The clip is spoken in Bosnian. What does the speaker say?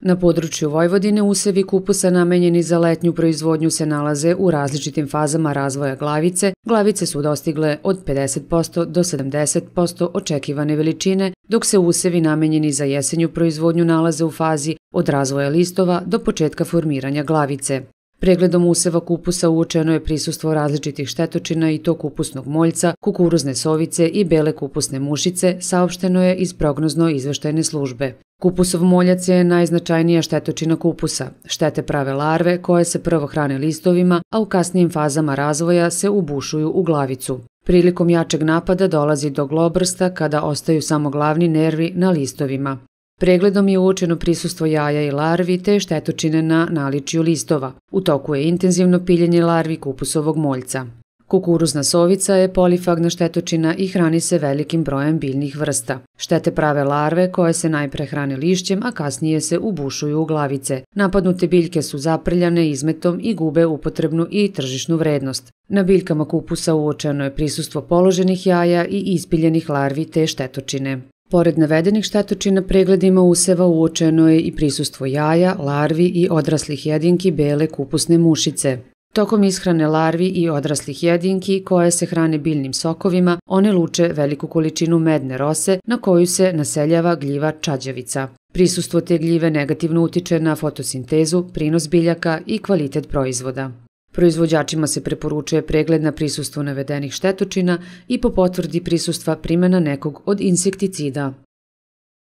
Na području Vojvodine usevi kupusa namenjeni za letnju proizvodnju se nalaze u različitim fazama razvoja glavice. Glavice su dostigle od 50% do 70% očekivane veličine, dok se usevi namenjeni za jesenju proizvodnju nalaze u fazi od razvoja listova do početka formiranja glavice. Pregledom useva kupusa uočeno je prisustvo različitih štetočina i to kupusnog moljca, kukuruzne sovice i bele kupusne mušice, saopšteno je iz prognozno izveštajne službe. Kupusov moljac je najznačajnija štetočina kupusa. Štete prave larve koje se prvo hrane listovima, a u kasnijim fazama razvoja se ubušuju u glavicu. Prilikom jačeg napada dolazi do globrsta kada ostaju samo glavni nervi na listovima. Pregledom je uočeno prisustvo jaja i larvi te štetočine na naličiju listova. U toku je intenzivno piljenje larvi kupusovog moljca. Kukuruzna sovica je polifagna štetočina i hrani se velikim brojem biljnih vrsta. Štete prave larve koje se najpre hrane lišćem, a kasnije se ubušuju u glavice. Napadnute biljke su zaprljane izmetom i gube upotrebnu i tržišnu vrednost. Na biljkama kupusa uočeno je prisustvo položenih jaja i ispiljenih larvi te štetočine. Pored navedenih štetočina pregledima useva uočeno je i prisustvo jaja, larvi i odraslih jedinki bele kupusne mušice. Tokom ishrane larvi i odraslih jedinki koje se hrane biljnim sokovima, one luče veliku količinu medne rose na koju se naseljava gljiva čađavica. Prisustvo te gljive negativno utiče na fotosintezu, prinos biljaka i kvalitet proizvoda. Proizvođačima se preporučuje pregled na prisustvo navedenih štetočina i po potvrdi prisustva primjena nekog od insekticida.